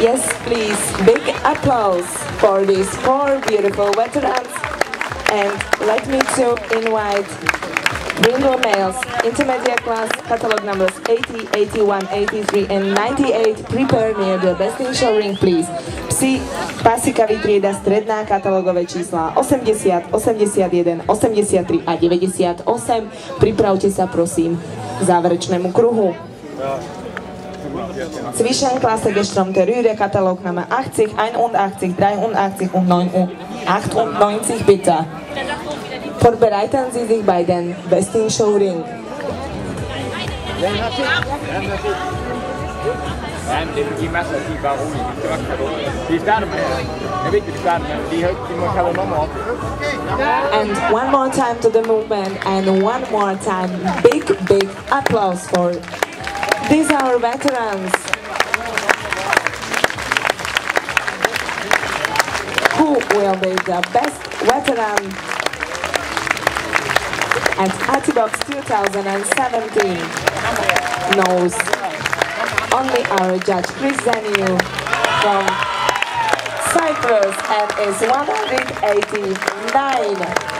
Yes, please, big applause for these four beautiful veterans. And let me to invite Brindle males, intermediate class, catalog numbers 80, 81, 83 and 98. Prepare near the best in show ring, please. Psi, pasika vytrieda, stredná katalogové čísla 80, 81, 83 a 98. Pripravte sa prosím k záverečnému kruhu. Zwischen Klasse geströmte Rühre, Katalog Nummer 80, 81, 83 und 98 bitte. Vorbereiten Sie sich bei den besten Showring. And one more time to the movement and one more time big, big applause for these are our veterans. Who will be the best veteran at Atibox 2017 knows. Only our judge. Chris Zaniu from Cyprus and is 189